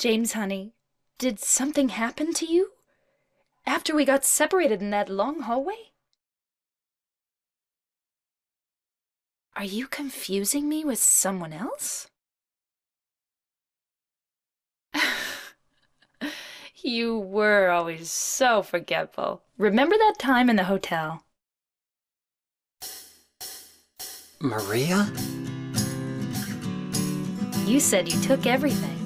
James, honey, did something happen to you? After we got separated in that long hallway? Are you confusing me with someone else? you were always so forgetful. Remember that time in the hotel? Maria? You said you took everything,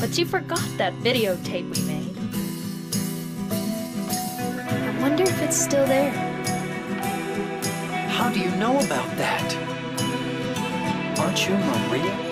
but you forgot that videotape we made. I wonder if it's still there. How do you know about that? Aren't you Maria?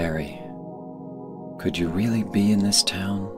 Mary, could you really be in this town?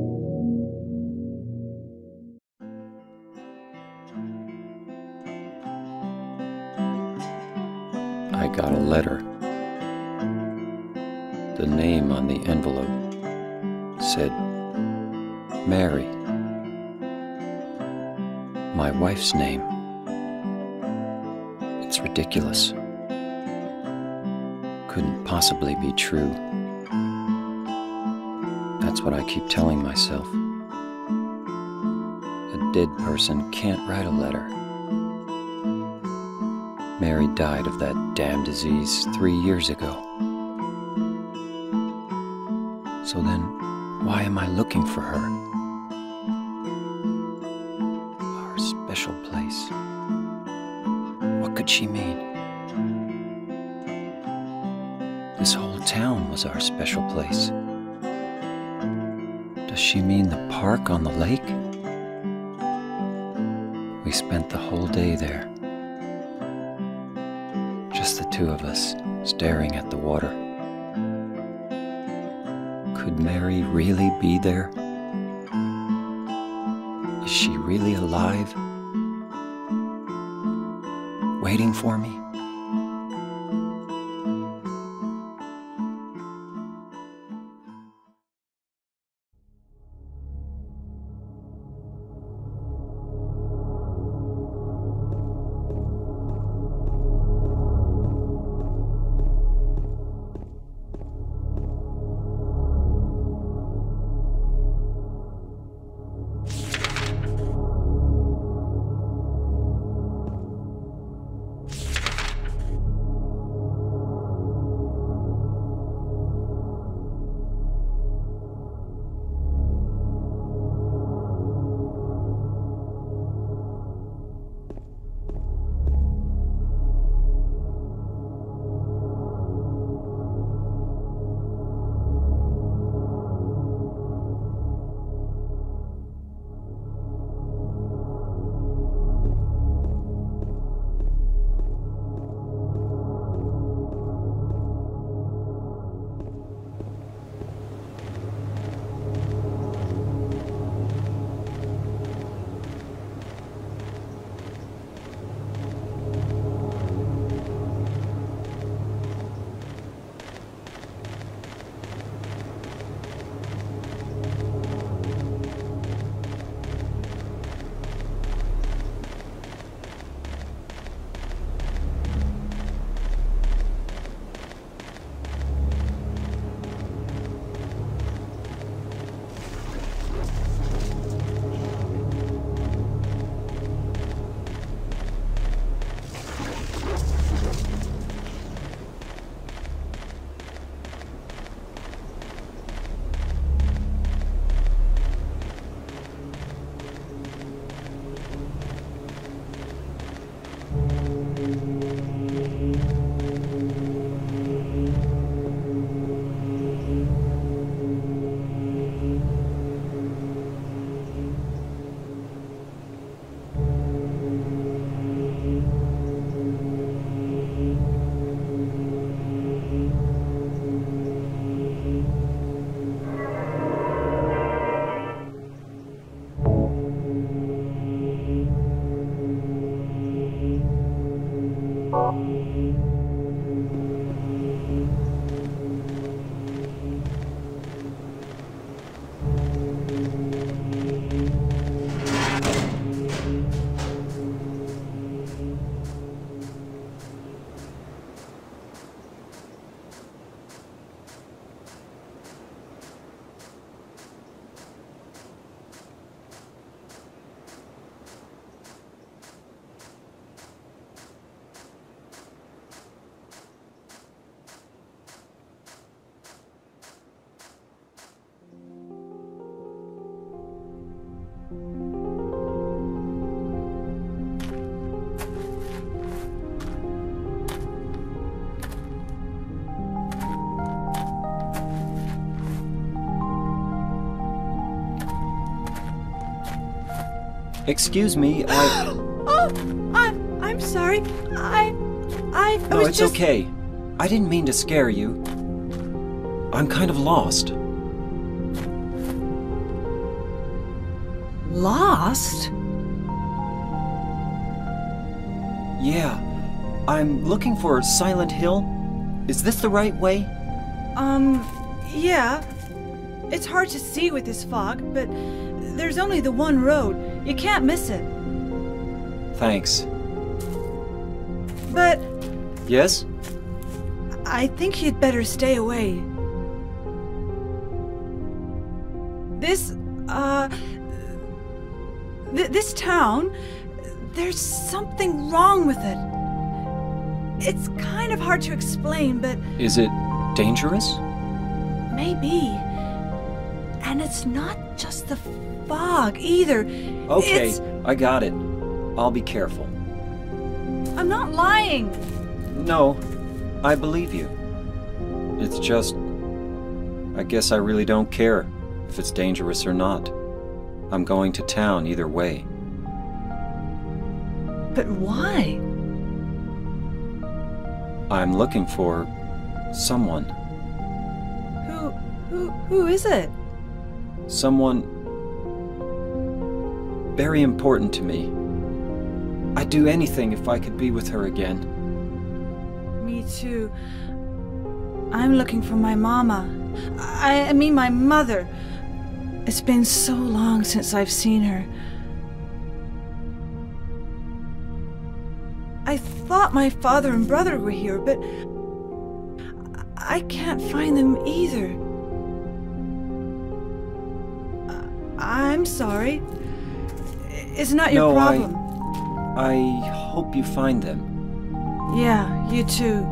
Letter. The name on the envelope said Mary. My wife's name. It's ridiculous. Couldn't possibly be true. That's what I keep telling myself. A dead person can't write a letter. Mary died of that damn disease three years ago. So then, why am I looking for her? Our special place. What could she mean? This whole town was our special place. Does she mean the park on the lake? We spent the whole day there. Two of us, staring at the water. Could Mary really be there? Is she really alive? Waiting for me? Excuse me, I. Oh, I'm I'm sorry. I I, No, was it's just okay. I didn't mean to scare you. I'm kind of lost. lost. Yeah. I'm looking for Silent Hill. Is this the right way? Um, yeah. It's hard to see with this fog, but there's only the one road. You can't miss it. Thanks. But Yes? I think you'd better stay away. This, uh. Th- this town, there's something wrong with it. It's kind of hard to explain, but Is it dangerous? maybe. And it's not just the fog either. Okay, It's, I got it. I'll be careful. I'm not lying. No, I believe you. It's just. I guess I really don't care if it's dangerous or not. I'm going to town either way. But why? I'm looking for someone. Who who who is it? Someone very important to me. I'd do anything if I could be with her again. Me too. I'm looking for my mama. I, I mean my mother. It's been so long since I've seen her. I thought my father and brother were here, but I can't find them either. I'm sorry. It's not your No, I- problem. I hope you find them. Yeah, you too.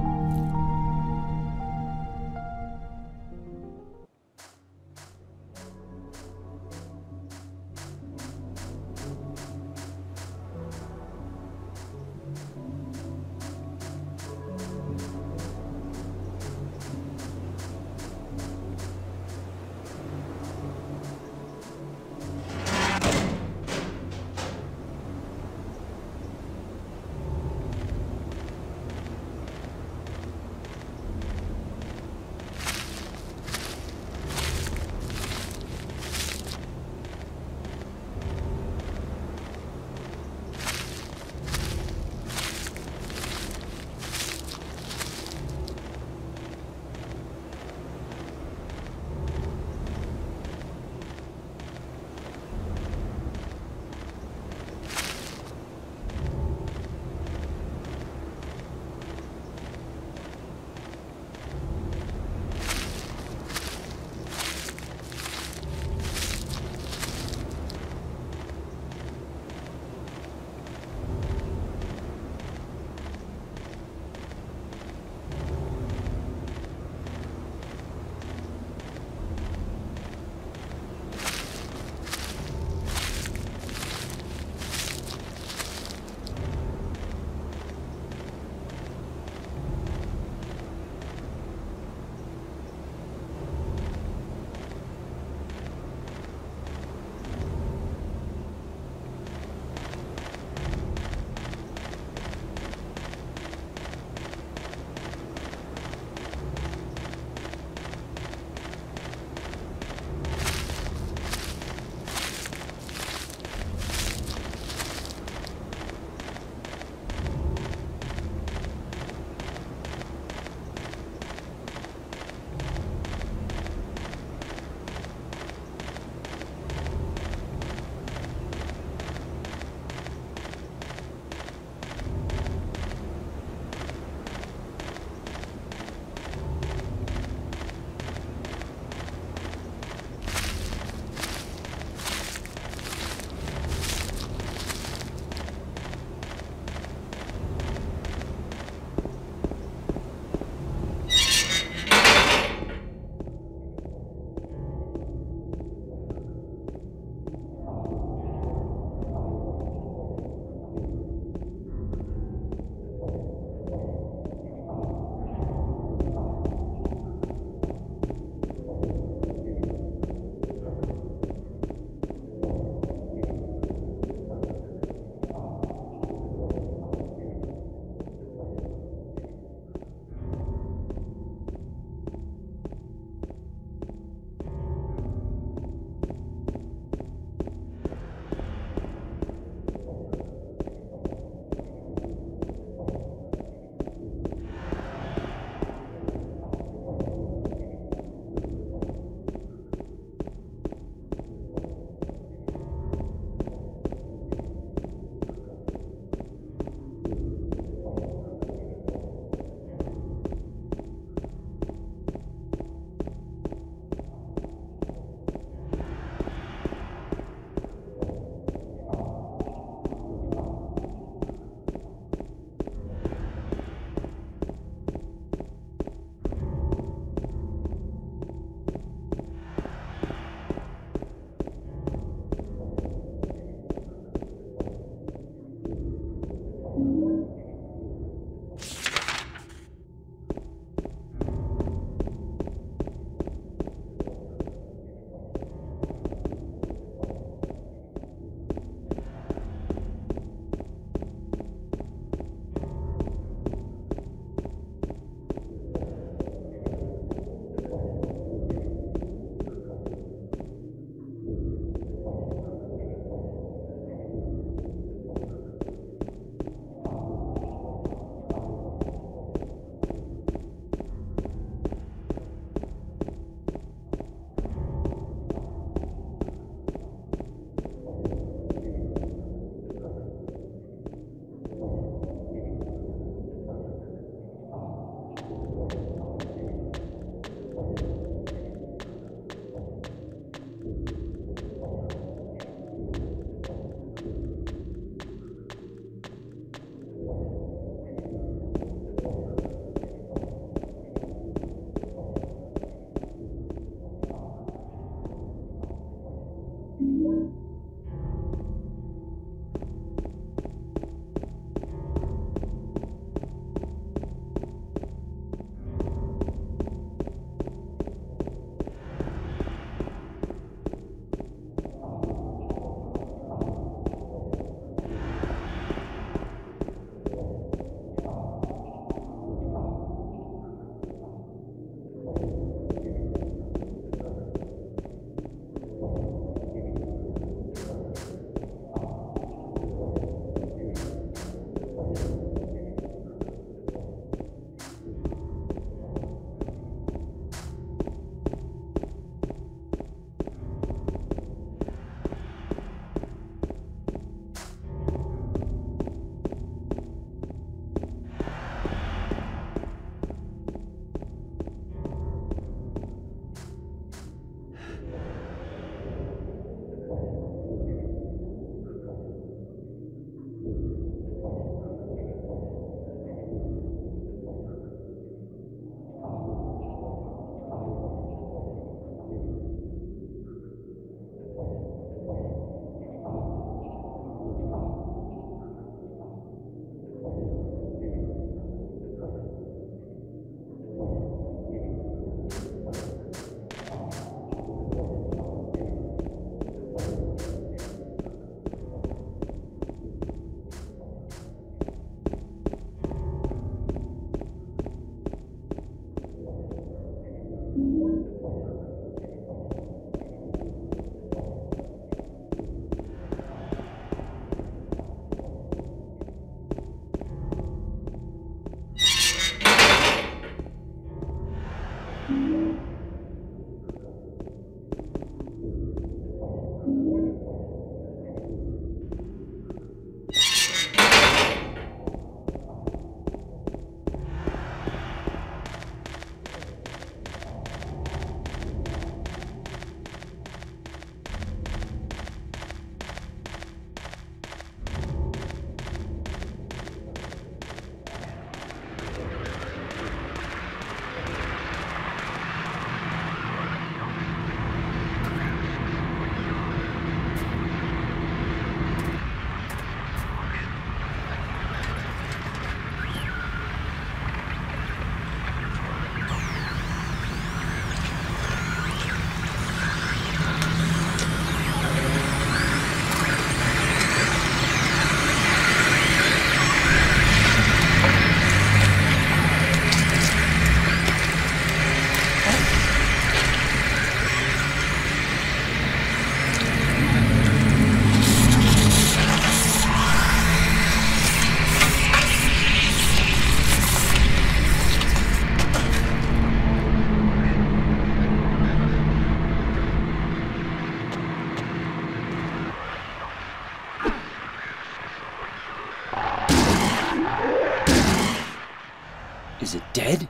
Is it dead?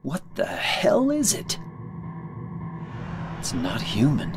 What the hell is it? It's not human.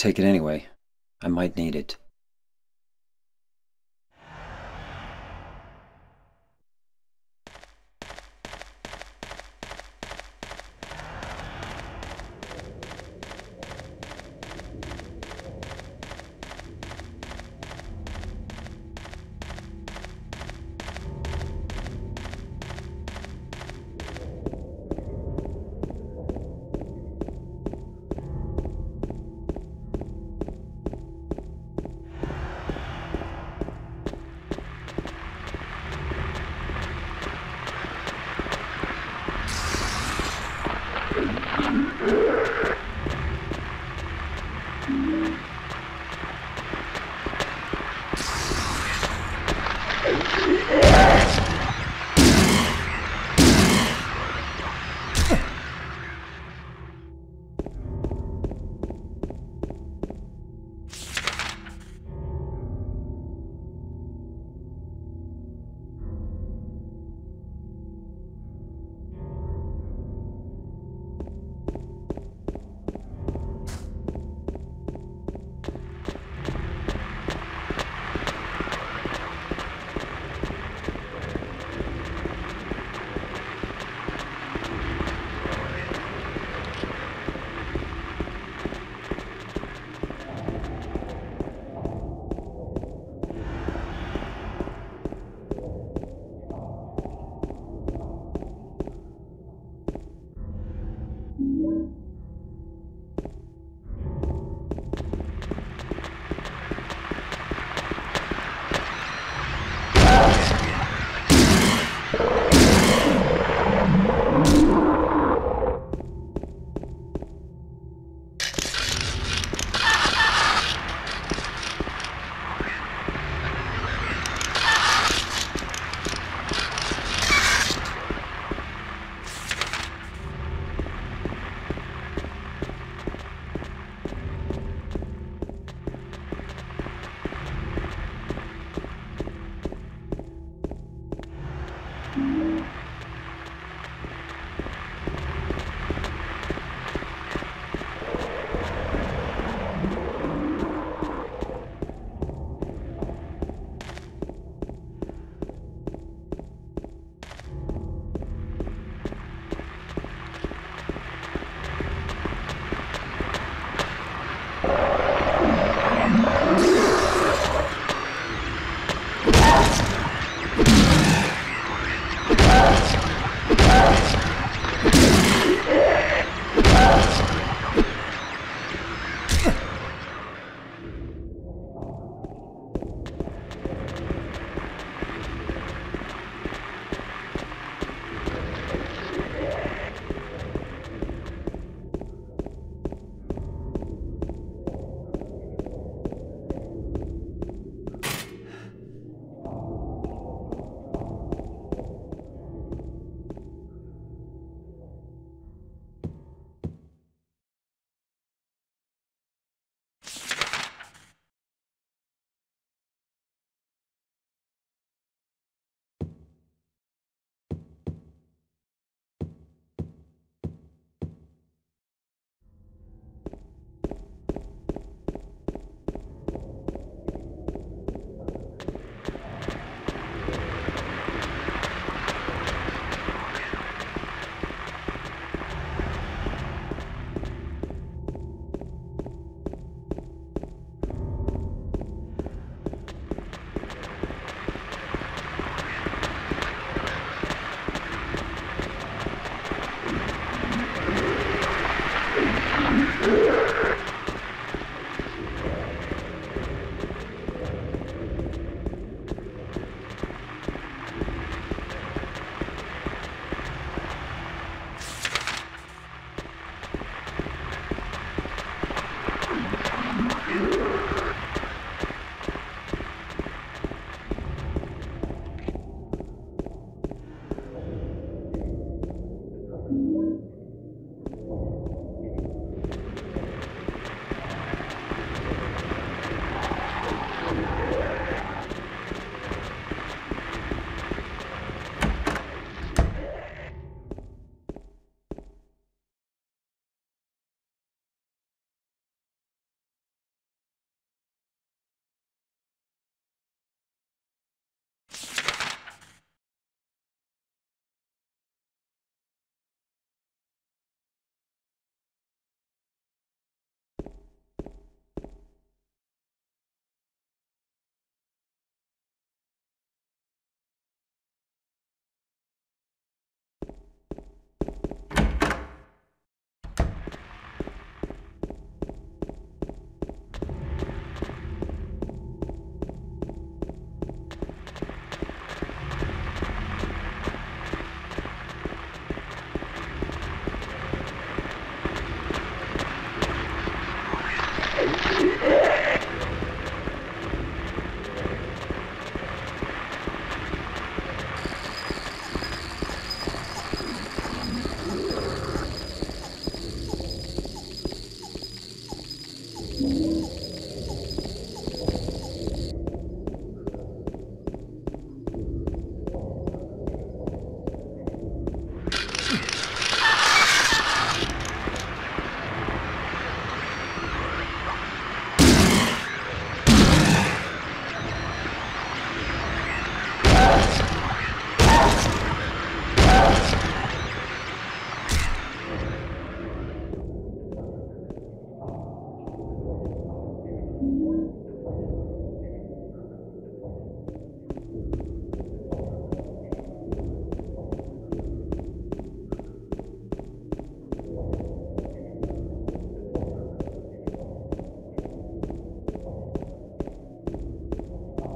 Take it anyway. I might need it.